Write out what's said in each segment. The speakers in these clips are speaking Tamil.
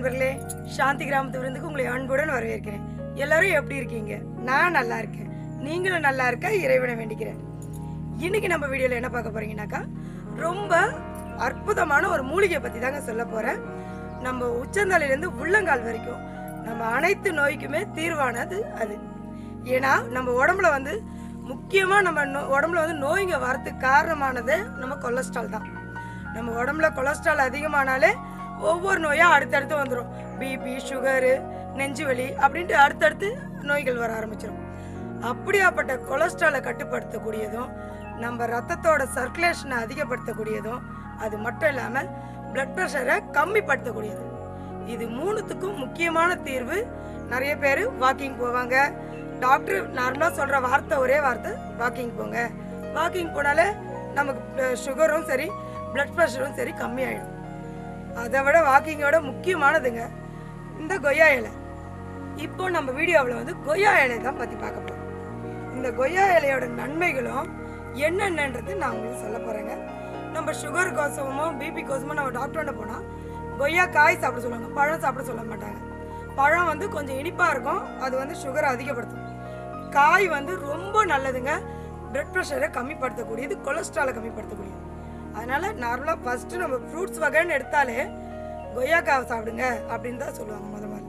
நண்பர்களே சாந்தி கிராமத்து விருந்துக்கு உங்களை அன்புடன் வரவேற்கிறேன். எல்லாரும் எப்படி இருக்கீங்க? நான் நல்லா இருக்கேன். நீங்களும் நல்லா இருக்க இறைவனை வேண்டிக்கிறேன். இன்னைக்கு நம்ம வீடியோல என்ன பார்க்க போறீங்கன்னாக்கா ரொம்ப அற்புதமான ஒரு மூலிகை பத்தி தாங்க சொல்ல போறேன். நம்ம உச்சந்தலையிலேருந்து உள்ளங்கால் வரைக்கும் நம்ம அனைத்து நோய்க்குமே தீர்வானது அது. ஏன்னா நம்ம உடம்புல வந்து முக்கியமா நம்ம நோ- உடம்புல வந்து நோய்ங்க வரத்துக்கு காரணமானது நம்ம கொலஸ்ட்ரால் தான். நம்ம உடம்புல கொலஸ்ட்ரால் அதிகமானாலே ஒவ்வொரு நோயாக அடுத்தடுத்து வந்துடும் பிபி சுகரு நெஞ்சு வலி அப்படின்ட்டு அடுத்தடுத்து நோய்கள் வர ஆரம்பிச்சிடும் அப்படியாப்பட்ட கொலஸ்ட்ராலை கட்டுப்படுத்தக்கூடியதும் நம்ம ரத்தத்தோட சர்க்குலேஷனை அதிகப்படுத்தக்கூடியதும் அது மட்டும் இல்லாமல் பிளட் ப்ரெஷரை கம்மிப்படுத்தக்கூடியது. இது மூணுத்துக்கும் முக்கியமான தீர்வு. நிறைய பேர் வாக்கிங் போவாங்க. டாக்டர் நார்மலாக சொல்கிற வார்த்தை ஒரே வார்த்தை வாக்கிங் போங்க. வாக்கிங் போனாலே நமக்கு சுகரும் சரி பிளட் ப்ரெஷரும் சரி கம்மியாயிடும். அதை விட வாக்கிங்கோட முக்கியமானதுங்க இந்த கொய்யா இலை. இப்போ நம்ம வீடியோவில் வந்து கொய்யா இலை தான் பற்றி பார்க்க போகிறோம் இந்த கொய்யா இலையோட நன்மைகளும் என்னென்னன்றது நான் உங்களுக்கு சொல்ல போகிறேங்க நம்ம சுகர் கோசமோ பிபி கோசமோ நம்ம டாக்டர்கிட்ட போனால் கொய்யா காய் சாப்பிட சொல்லுவாங்க. பழம் சாப்பிட சொல்ல மாட்டாங்க. பழம் வந்து கொஞ்சம் இனிப்பாக இருக்கும். அது வந்து சுகரை அதிகப்படுத்தும். காய் வந்து ரொம்ப நல்லதுங்க. பிளட் ப்ரெஷரை கம்மிப்படுத்தக்கூடியது கொலஸ்ட்ராலை கம்மிப்படுத்தக்கூடியது. அதனால நார்மலாக ஃபஸ்ட்டு நம்ம ஃப்ரூட்ஸ் வகைன்னு எடுத்தாலே கொய்யாக்காவை சாப்பிடுங்க அப்படின்னு தான் சொல்லுவாங்க முத முதல்ல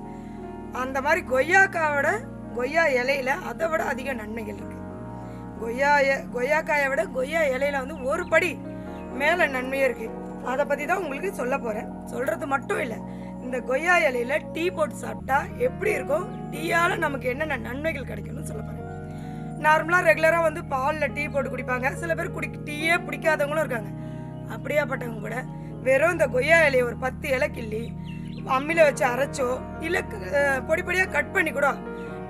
அந்த மாதிரி கொய்யாக்காவோட கொய்யா இலையில அதை விட அதிக நன்மைகள் இருக்கு. கொய்யா எ- கொய்யாக்காயை விட கொய்யா இலையில வந்து ஒரு படி மேலே நன்மையே இருக்கு. அதை பற்றி தான் உங்களுக்கு சொல்ல போகிறேன் சொல்றது மட்டும் இல்லை. இந்த கொய்யா இலையில டீ போட்டு சாப்பிட்டா எப்படி இருக்கும் டீயால் நமக்கு என்னென்ன நன்மைகள் கிடைக்கும்னு சொல்ல போகிறேன் நார்மலாக ரெகுலராக வந்து பாலில் டீ போட்டு குடிப்பாங்க. சில பேர் குடி டீயே பிடிக்காதவங்களும் இருக்காங்க. அப்படியாப்பட்டவங்க கூட வெறும் இந்த கொய்யா இலையை ஒரு பத்து இலை கிள்ளி அம்மியில் வச்சு அரைச்சோ இல்லை பொடி பொடியாக கட் பண்ணி கூட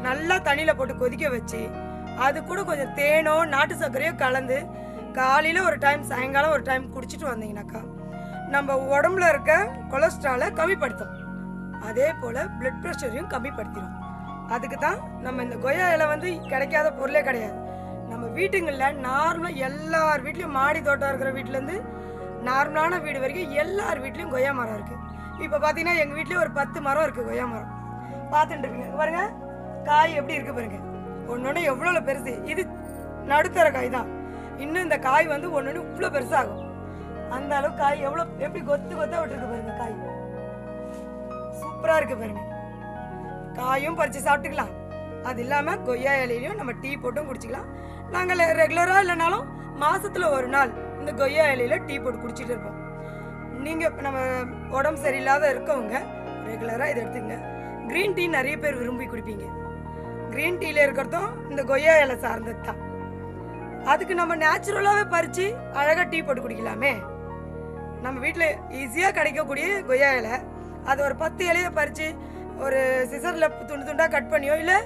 நல்லா தண்ணியில் போட்டு கொதிக்க வச்சு அது கூட கொஞ்சம் தேனோ நாட்டு சர்க்கரையோ கலந்து காலையில் ஒரு டைம் சாயங்காலம் ஒரு டைம் குடிச்சிட்டு வந்தீங்கன்னாக்கா நம்ம உடம்புல இருக்க கொலஸ்ட்ராலை கம்மிப்படுத்தும். அதே போல் பிளட் ப்ரெஷரையும் கம்மிப்படுத்திடும் அதுக்கு தான் நம்ம இந்த கொய்யா இலை வந்து கிடைக்காத பொருளே கிடையாது. நம்ம வீட்டுங்களில் நார்மலாக எல்லார் வீட்லேயும் மாடி தோட்டம் இருக்கிற வீட்டிலேருந்து நார்மலான வீடு வரைக்கும் எல்லார் வீட்லேயும் கொய்யா மரம் இருக்குது இப்போ பார்த்தீங்கன்னா எங்கள் வீட்லேயும் ஒரு பத்து மரம் இருக்குது கொய்யா மரம். பார்த்துட்டு பாருங்கள் பாருங்க காய் எப்படி இருக்குது பாருங்க. ஒன்று எவ்வளோ பெருசு. இது நடுத்தர காய் தான். இன்னும் இந்த காய் வந்து ஒன்று இவ்வளோ பெருசாகும். அந்த அளவு காய் எவ்வளோ எப்படி கொத்து கொத்தா விட்டுருக்கு பாருங்க காய். சூப்பராக இருக்குது பாருங்க. காயும் பறித்து சாப்பிட்டுக்கலாம். அது இல்லாமல் கொய்யா இலையிலையும் நம்ம டீ போட்டும் குடிச்சிக்கலாம். நாங்கள் ரெகுலராக இல்லைனாலும் மாதத்தில் ஒரு நாள் இந்த கொய்யா இலையில டீ போட்டு குடிச்சிட்டு இருப்போம். நீங்கள் நம்ம உடம்பு சரியில்லாத இருக்கவங்க ரெகுலராக இதை எடுத்துங்க க்ரீன் டீ நிறைய பேர் விரும்பி குடிப்பீங்க. க்ரீன் டீல இருக்கிறதும் இந்த கொய்யா இலை சார்ந்தது தான். அதுக்கு நம்ம நேச்சுரலாகவே பறித்து அழகாக டீ போட்டு குடிக்கலாமே. நம்ம வீட்டில் ஈஸியாக கிடைக்கக்கூடிய கொய்யா இலை அது ஒரு பத்து இலையை பறித்து ஒரு சிசரில் துண்டு துண்டாக கட் பண்ணியோ இல்லை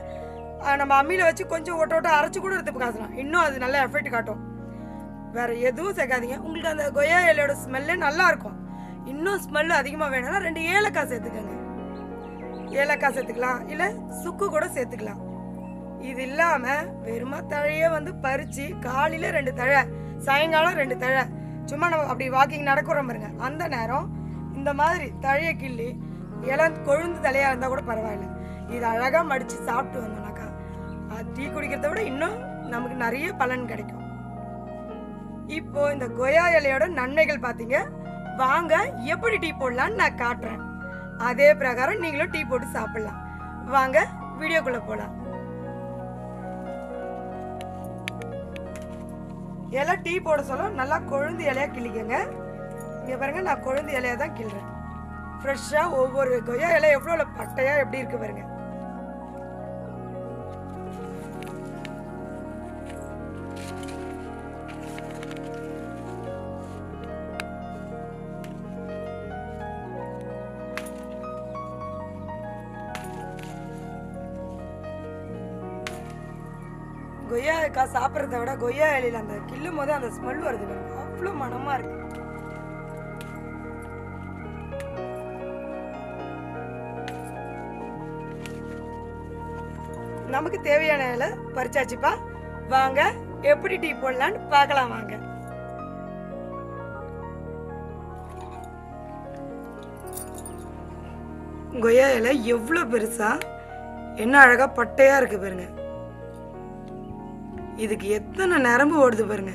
நம்ம அம்மியில் வச்சு கொஞ்சம் ஓட்ட ஒட்ட அரைச்சி கூட எடுத்து காசலாம் இன்னும் அது நல்ல எஃபெக்ட் காட்டும். வேற எதுவும் சேர்க்காதீங்க. உங்களுக்கு அந்த கொய்யா இலையோட ஸ்மெல்லே நல்லா இருக்கும். இன்னும் ஸ்மெல்லு அதிகமாக வேணும்னா ரெண்டு ஏலக்காய் சேர்த்துக்கோங்க. ஏலக்காய் சேர்த்துக்கலாம். இல்லை சுக்கு கூட சேர்த்துக்கலாம். இது இல்லாமல் வெறுமா தழையே வந்து பறித்து காலையில் ரெண்டு தழை சாயங்காலம் ரெண்டு தழை. சும்மா நம்ம அப்படி வாக்கிங் நடக்கிறோம் பாருங்க. அந்த நேரம் இந்த மாதிரி தழையை கிள்ளி இளம் கொழுந்து தலையாக இருந்தால் கூட பரவாயில்ல. இது அழகாக மடித்து சாப்பிட்டு வந்தோம்னாக்கா அது டீ குடிக்கிறத விட இன்னும் நமக்கு நிறைய பலன் கிடைக்கும். இப்போ இந்த கொய்யா இலையோட நன்மைகள் பார்த்தீங்க வாங்க எப்படி டீ போடலாம்னு நான் காட்டுறேன். அதே பிரகாரம் நீங்களும் டீ போட்டு சாப்பிடலாம். வாங்க வீடியோக்குள்ள போலாம். இலை டீ போட சொல்ல நல்லா கொழுந்து இலையா கிளிக்கங்க இங்கே பாருங்க நான் கொழுந்து இலையா தான் கிள்றேன். ஃப்ரெஷ்ஷாக ஒவ்வொரு கொய்யா இலை எவ்வளோ பட்டையா எப்படி இருக்கு பாருங்க. சாப்பிட்றத விட கொய்யா இலையில் அந்த கிள்ளும் போது அந்த ஸ்மெல் வருது பாருங்க. அவ்வளோ மனமாக இருக்கு. நமக்கு தேவையான இலை பறிச்சாச்சுப்பா. வாங்க எப்படி டீ போடலான்னு பார்க்கலாம் வாங்க. கொய்யா இலை எவ்வளோ பெருசா? என்ன அழகா பட்டையா இருக்கு பாருங்க. இதுக்கு எத்தனை நரம்பு ஓடுது பாருங்க.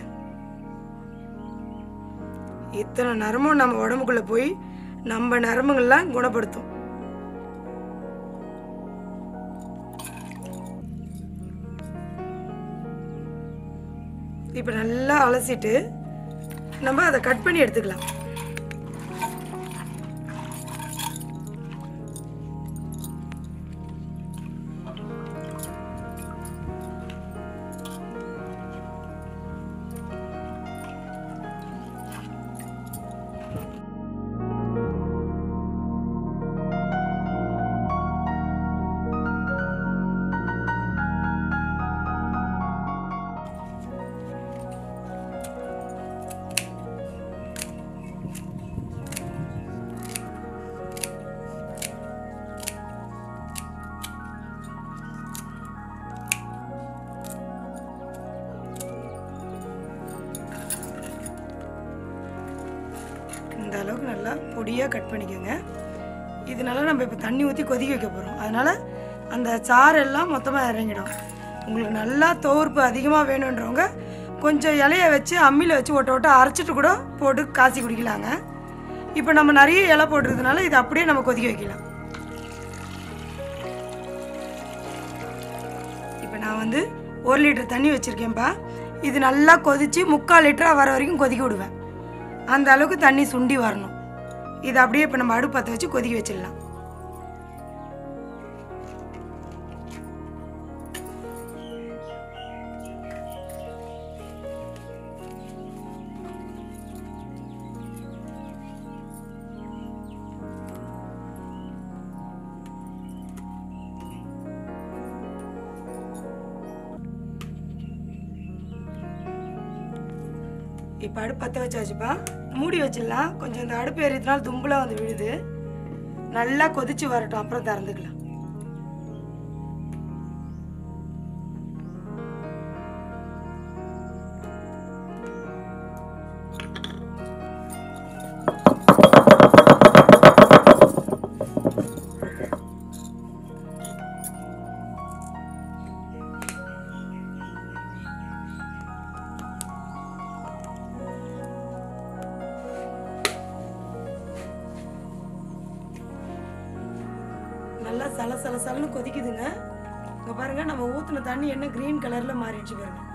இத்தனை நரம்பும் நம்ம உடம்புக்குள்ள போய் நம்ம நரம்புகள்லாம் குணப்படுத்தும். இப்போ நல்லா அலசிட்டு நம்ம அதை கட் பண்ணி எடுத்துக்கலாம். பொடியாக கட் பண்ணிக்கோங்க. இதனால நம்ம இப்போ தண்ணி ஊற்றி கொதிக்க வைக்க போகிறோம் அதனால் அந்த சாரெல்லாம் மொத்தமாக இறங்கிடும். உங்களுக்கு நல்லா தோர்ப்பு அதிகமாக வேணுன்றவங்க கொஞ்சம் இலைய வச்சு அம்மியில் வச்சு ஒட்ட ஒட்ட அரைச்சிட்டு கூட போட்டு காசி குடிக்கலாங்க. இப்போ நம்ம நிறைய இலை போட்டுறதுனால இதை அப்படியே நம்ம கொதிக்க வைக்கலாம். இப்போ நான் வந்து ஒரு லிட்டர் தண்ணி வச்சுருக்கேன்ப்பா இது நல்லா கொதித்து முக்கால் லிட்டராக வர வரைக்கும் கொதிக்க விடுவேன். அந்த அளவுக்கு தண்ணி சுண்டி வரணும். இதை அப்படியே இப்போ நம்ம அடுப்பு பற்ற வச்சு கொதிக்க வச்சிடலாம். இப்போ அடுப்பு பற்ற வச்சாச்சுப்பா. மூடி வச்சிடலாம். கொஞ்சம் இந்த அடுப்பு எரியதுனால தும்பலாக வந்து விழுது. நல்லா கொதிச்சு வரட்டும். அப்புறம் திறந்துக்கலாம். நல்லா சல சல சலன்னு கொதிக்குதுங்க. இங்கே பாருங்க நம்ம ஊற்றின தண்ணி என்ன கிரீன் கலரில் மாறிடுச்சு பாருங்கள்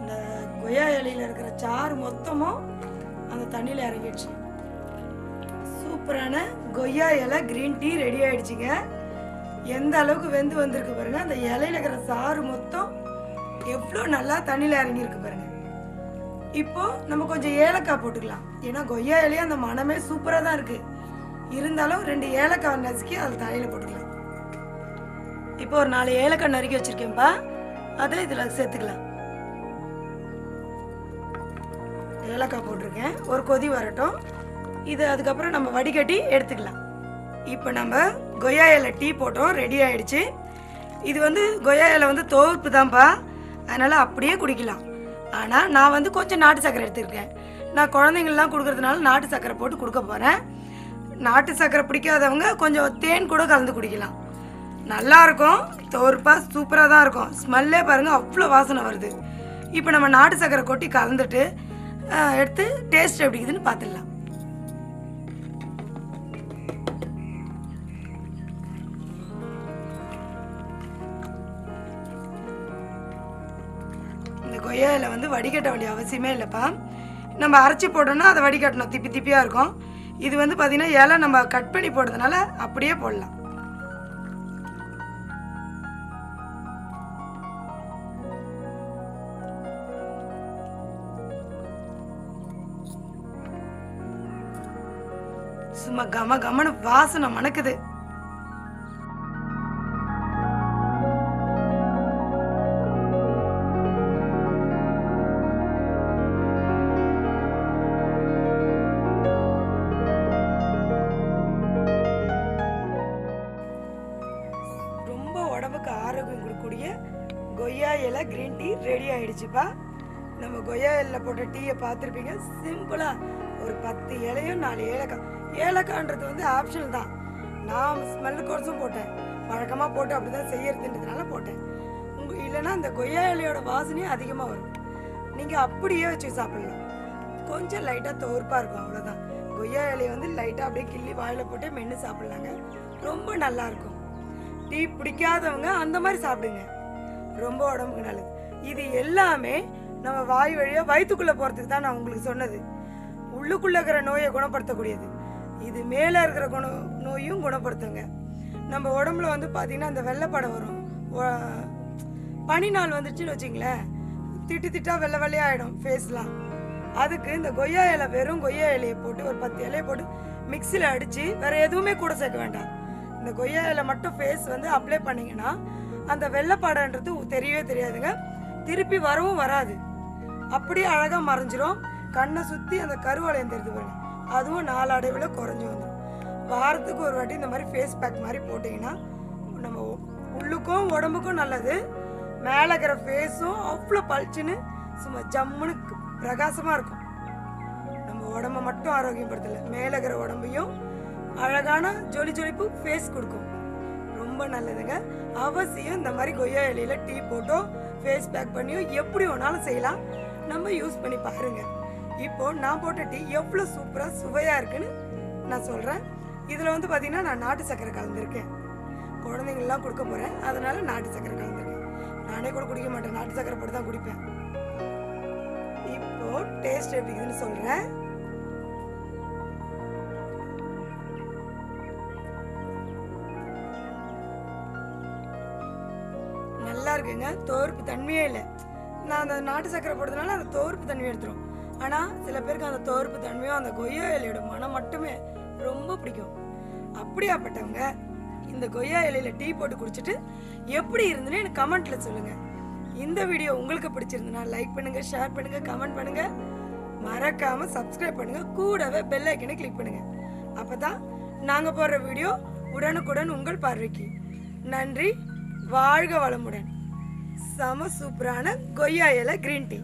இந்த கொய்யா இலையில இருக்கிற சாறு மொத்தமும் அந்த தண்ணியில் இறங்கிடுச்சு. சூப்பரான கொய்யா இலை க்ரீன் டீ ரெடி ஆகிடுச்சிங்க எந்த அளவுக்கு வெந்து வந்திருக்கு பாருங்கள் அந்த இலையில இருக்கிற சாறு மொத்தம் எவ்வளோ நல்லா தண்ணியில் இறங்கியிருக்கு பாருங்க. இப்போது நம்ம கொஞ்சம் ஏலக்காய் போட்டுக்கலாம். ஏன்னா கொய்யா இலையே அந்த மனமே சூப்பராக தான் இருக்குது இருந்தாலும் ரெண்டு ஏலக்காய் நசுக்கி அதில் தலையில் போட்டுக்கலாம். இப்போ ஒரு நாலு ஏலக்காய் நறுக்கி வச்சுருக்கேன்ப்பா. அதை இதில் சேர்த்துக்கலாம். ஏலக்காய் போட்டிருக்கேன். ஒரு கொதி வரட்டும். இது அதுக்கப்புறம் நம்ம வடிகட்டி எடுத்துக்கலாம். இப்போ நம்ம கொய்யா இலை டீ போட்டோம். ரெடி ஆயிடுச்சு. இது வந்து கொய்யா இலை வந்து தோப்பு தான்ப்பா. அதனால் அப்படியே குடிக்கலாம். ஆனால் நான் வந்து கொஞ்சம் நாட்டு சக்கரை எடுத்துருக்கேன். நான் குழந்தைங்கள்லாம் கொடுக்குறதுனால நாட்டு சக்கரை போட்டு கொடுக்க போகிறேன் நாட்டு சக்கரை பிடிக்காதவங்க கொஞ்சம் தேன் கூட கலந்து குடிக்கலாம். நல்லா இருக்கும் சூப்பராக தான் இருக்கும். ஸ்மெல்லே பாருங்கள் அவ்வளோ வாசனை வருது. இப்போ நம்ம நாட்டு சக்கரை கொட்டி கலந்துட்டு எடுத்து டேஸ்ட் எப்படி இருக்குதுன்னு பார்த்துடலாம். இந்த கொய்யாவில் வந்து வடிகட்ட வேண்டிய அவசியமே இல்லைப்பா. நம்ம அரைச்சி போட்டோம்னா அதை வடிகட்டணும். திப்பி திப்பியாக இருக்கும். இது வந்து பார்த்திங்கன்னா இலை நம்ம கட் பண்ணி போடுறதுனால அப்படியே போடலாம். சும்மா கம கமனு வாசனை மணக்குது. ரொம்ப உடம்புக்கு ஆரோக்கியம் கொடுக்கக்கூடிய கொய்யா இலை க்ரீன் டீ ரெடி ஆயிடுச்சுப்பா. நம்ம கொய்யா இலையில் போட்ட டீயை பார்த்துருப்பீங்க. சிம்பிளாக ஒரு பத்து இலையும் நாலு ஏலக்காய். ஏலக்காய்ன்றது வந்து ஆப்ஷனல் தான். நான் ஸ்மெல் கோர்ஸும் போட்டேன். வழக்கமாக போட்டு அப்படி தான் செய்யறதுன்றதுனால போட்டேன். உங்க இல்லைன்னா இந்த கொய்யா இலையோட வாசனையும் அதிகமாக வரும். நீங்கள் அப்படியே வச்சு சாப்பிடலாம். கொஞ்சம் லைட்டாக தோற்பாக இருக்கும் அவ்வளோதான் கொய்யா இலையை வந்து லைட்டாக அப்படியே கிள்ளி வாயில் போட்டு மென்று சாப்பிட்லாங்க. ரொம்ப நல்லாயிருக்கும் டீ பிடிக்காதவங்க அந்த மாதிரி சாப்பிடுங்க. ரொம்ப உடம்புக்கு நல்லது. இது எல்லாமே நம்ம வாய் வழியாக வயிற்றுக்குள்ளே போகிறதுக்கு தான் நான் உங்களுக்கு சொன்னது. உள்ளுக்குள்ளே இருக்கிற நோயை குணப்படுத்தக்கூடியது. இது மேலே இருக்கிற குண நோயும் குணப்படுத்துங்க. நம்ம உடம்புல வந்து பார்த்தீங்கன்னா அந்த வெள்ளைப்படம் வரும். பனி நாள் வந்துச்சுன்னு வச்சிங்களேன் திட்டு திட்டா வெள்ளை வெள்ளையாயிடும் ஃபேஸ்லாம் அதுக்கு இந்த கொய்யா இலை வெறும் கொய்யா இலையை போட்டு ஒரு பத்து இலையை போட்டு மிக்சியில் அடித்து வேற எதுவுமே கூட சேர்க்க வேண்டாம். இந்த கொய்யா இலை மட்டும் ஃபேஸ் வந்து அப்ளை பண்ணிங்கன்னா அந்த வெள்ளைப்பாடன்றது தெரியவே தெரியாதுங்க. திருப்பி வரவும் வராது. அப்படியே அழகாக மறைஞ்சிரும். கண்ணை சுற்றி அந்த கருவளையம் தெரிஞ்சு பாருங்க. அதுவும் நாளடைவில் குறைஞ்சி வந்துடும். வாரத்துக்கு ஒரு வாட்டி இந்த மாதிரி ஃபேஸ் பேக் மாதிரி போட்டிங்கன்னா நம்ம உ- உள்ளுக்கும் உடம்புக்கும் நல்லது. மேலே இருக்கிற ஃபேஸும் அவ்வளோ பளிச்சுன்னு சும்மா ஜம்முன்னு பிரகாசமாக இருக்கும். நம்ம உடம்ப மட்டும் ஆரோக்கியப்படுத்தலை. மேலே இருக்கிற உடம்பையும் அழகான ஜொலி ஜொலிப்பு ஃபேஸ் கொடுக்கும். ரொம்ப நல்லதுங்க. அவசியம் இந்த மாதிரி கொய்யா இலையில் டீ போட்டோ ஃபேஸ் பேக் பண்ணியோ எப்படி வேணாலும் செய்யலாம். நம்ம யூஸ் பண்ணி பாருங்க. இப்போ நான் போட்ட டீ எவ்வளோ சூப்பராக சுவையாக இருக்குன்னு நான் சொல்கிறேன் இதில் வந்து பார்த்திங்கன்னா நான் நாட்டு சக்கரை கலந்துருக்கேன். குழந்தைங்கள்லாம் கொடுக்க போகிறேன் அதனால நாட்டு சக்கரை கலந்துருக்கேன். நானே கூட குடிக்க மாட்டேன். நாட்டு சக்கரை போட்டு தான் குடிப்பேன். இப்போ டேஸ்ட் எப்படி இருக்குதுன்னு சொல்கிறேன் நல்லா இருக்குங்க. தோர்ப்பு தன்மையே இல்லை. நான் அந்த நாட்டு சக்கரை போடுறதுனால அந்த தோர்ப்பு தன்மையை எடுத்துரும். ஆனால் சில பேருக்கு அந்த தோர்ப்பு தன்மையும் அந்த கொய்யா இலையோட மனம் மட்டுமே ரொம்ப பிடிக்கும். அப்படியாப்பட்டவங்க இந்த கொய்யா இலையில டீ போட்டு குடிச்சிட்டு எப்படி இருந்துன்னு எனக்கு கமெண்ட்ல சொல்லுங்க. இந்த வீடியோ உங்களுக்கு பிடிச்சிருந்தனா லைக் பண்ணுங்க ஷேர் பண்ணுங்க கமெண்ட் பண்ணுங்க. மறக்காம சப்ஸ்கிரைப் பண்ணுங்க கூடவே பெல் ஐக்கனை கிளிக் பண்ணுங்க. அப்பதான் நாங்க போடுற வீடியோ உடனுக்குடன் உங்கள் பார்வைக்கு. நன்றி வாழ்க வளமுடன். செம சூப்பரான கொய்யா இலை கிரீன் டீ